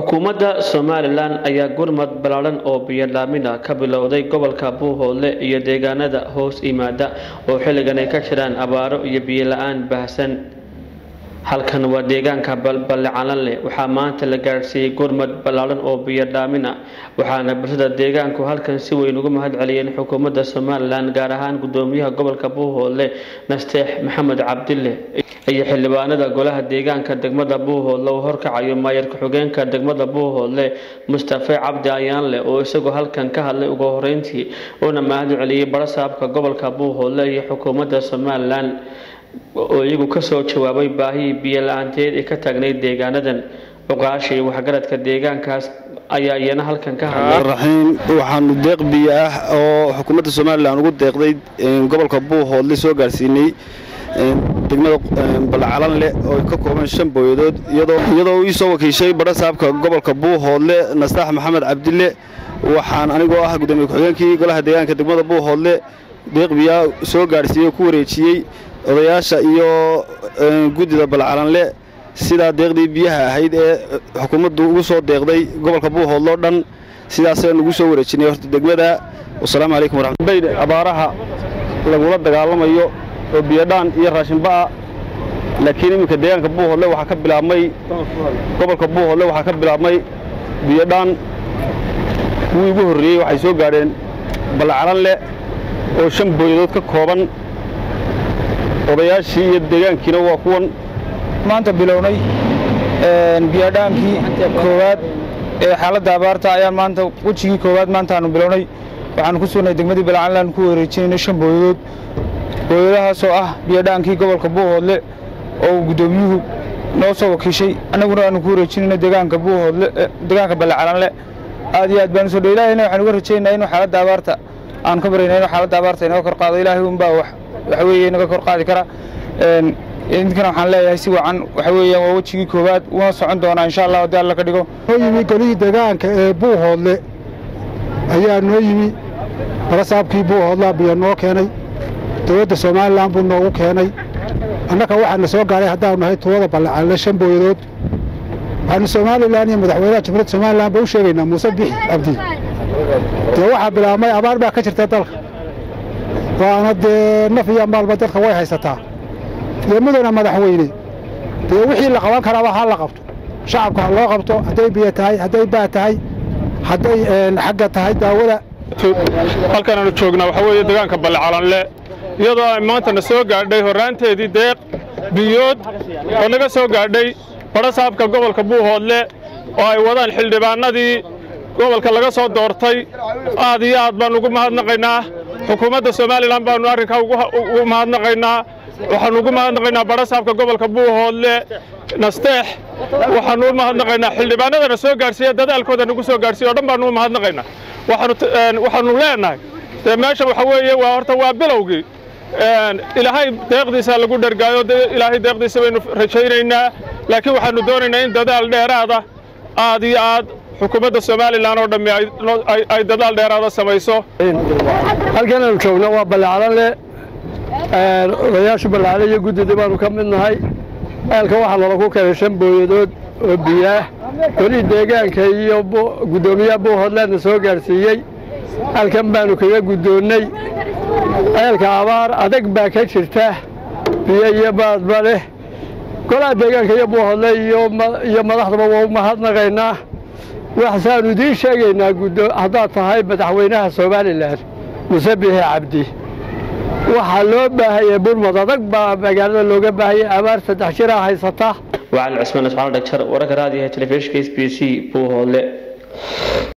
xukuumadda somalilan ayaa gurmad ballaaran oo biyodhaamina ka bilowday gobolka buuhoodle iyo deegaanada hoos yimaada oo xilligan ay ka jiraan abaaro iyo biyo la'aan baahsan halkan waa deegaanka balballe calanleh waxaa maanta la gaadhsiiyey gurmad ballaaran oo biyodhaamin ah. Waxaana bulshada deegaanku halkan si weyn ugu mahad celiyeen xukuumadda somalilan gaar ahaan gudoomiyaha gobolka buuhoodle nasteex maxamed cabdille iyo xildhibaanada golaha deegaanka degmada buuhoodle uu horkacayo maayar ku-xigeenka degmada buuhoodle mustafe cabdi ayaanle oo isagoo halkan ka hadlay ugu horeyntii uuna mahad celiyey barasaabka gobolka buuhoodle iyo xukuumadda somalilan oo iyagu ka soo jawaabay baahihii biyo la'aanteed ee ka taagnayd deegaanadan. Cuqaasha iyo waxgaradka deegaankaas ayaa iyana halkan ka hadlay. Raxiim waxaanu deeq biyo ah oo xukuumadda somalilan ugu deeqday gobolka buuhoodle soo gaarsiinay. Degmada balacalanle oo ka kooban shan booyadood iyadoo uu iisoo wakiishay barasaabka gobolka buuhoodle nastaax maxamed cabdille waxaan anigoo ah gudoomiye ku-xigeenkii golaha deegaanka degmada buuhoodle deeq biyaa soo gaarsiiyey oo ku wareejiyey odayaasha iyo guddida balcalanle. Sidaa deeqdii biyaha ahayd ee xukuumaddu ugu soo deeqday gobolka buuhoodloo dhan sidaasaynu ugu soo wareejinay horta degmada. Wasalaamu calaykum waraxmatullahi abaaraha lagula dagaalamayo oo biyodhaan iyo raashinba'a laakiin iminka deegaanka buuhoodle waxaa ka bilaabmay gobolka buuhoodle waxaa ka bilaabmay biyodhaan kuwii ugu horreeyey waxay soo gaadheen balcalanle oo shan booyadood ka kooban odayaashii iyo deegaankiina waa kuwan. Maanta bilownay biyodhaankii koowaad ee xaaladda abaarta ayaan maanta wejigii koowaad maantaanu bilownay. Waxaanu ku sugnay degmadii balcalan ku wareejinayna shan booyadood booyadahaasoo ah biyodhaankii gobolka buuhoodle oo uu guddoomiyuhu noo soo wakiishay annaguna aanu ku wareejinayno deegaanka buuhoodle deegaanka balcalanle aad iyo aad baanu soo dhow ilaahayna waxaan uga rajaynaa inuu xaaladda abaarta aanu ka baryayna inuu xaaladda abaarta inoo kor qaado. Ilaahay unbaa wax waxa weeye inaga kor qaadi kara. Idinkana waxaan leeyahay si wacan waxa weeyaan waa wejigii koowaad. Una socon doonaa insha allah haddii alla ka dhigo. Noo yimi golihii deegaanka ee buuhoodle. Ayaa noo yimi barasaabkii buuhoodlaa biyo noo keenay. Dowladda somalilan buu noogu keenay. Annaka waxaana soo gaaray haddaanu nahay tuwada ballacalle shan booyadood. Waxaanu somalilan iyo madaxweynaha jamhuuriyadda somalilan ba u sheegaynaa muuse bixi cabdi dee waxaa bilaabmay abaar baa ka jirta dalka. Waana dee naf iyo maalba dadka way haysataa. Iyo mudana madaxweyne dee wixii la qaban karaaba ha la qabto. Shacabka ha loo qabto hadday biyo tahay hadday baa tahay hadday xagga tahay daawada. Halkanaanu joognaa waxaa weeye deegaanka ballecalanle iyadoo ay maantana soo gaadhay horraanteedii deeq biyood oo naga soo gaadhay barasaabka gobolka buuhoodle oo ay wadaan xildhibaannadii gobolka laga soo doortay aad iyo aad baannu ugu mahadnaqaynaa. Xukuumadda somalilan baannu arrinkaa ugu mahadnaqaynaa. Waxaannu ugu mahadnaqaynaa barasaabka gobolka buuhoodle nasteex. Waxaannu u mahadnaqaynaa xildhibaanadana soo gaadhsiiya dadaalkooda nagu soo gaadhsiiya o dhan baannu u mahadnaqaynaa. Waxaannu leenahay dee meeshan waxa weeye waa horta waa bilowgii. Ilaahay deeqdiisa lagu dhergaayo ilaahay deeqdiisa baynu rajaynaynaa. Laakiin waxaannu doonaynaa in dadaal dheeraada aad iyo aad xukuumadda somalilan oo dhammi ay dadaal dheeraada samayso. Halkanaanu joogno waa ballacalanle odayaashu ballacalle iyo guddida baanu ka mid nahay. Eelka waxaa nalagu keenay shan booyadood oo biyaah. Golihii deegaanka iyo guddoomiyaha buuhoodleedna soo gaadhsiiyey halkan baanu kaga guddoonnay. Eelka abaar adag baa ka jirta. Biyo iyo baadba leh. Golaha deegaanka iyo buuhoodle iyo madaxdaba waa u mahadnaqaynaa waxasaanu idiin sheegaynaa haddaad tahay madaxweynaha somalilan muse bixi cabdi. Waxaa loo baahayey burmad adag baa magaalada looga baahayey abaar saddex jiraa haysata. Wacali cusmaan ismaal dhagjar wararka raadiyaha telefishinka s b c buuhoodle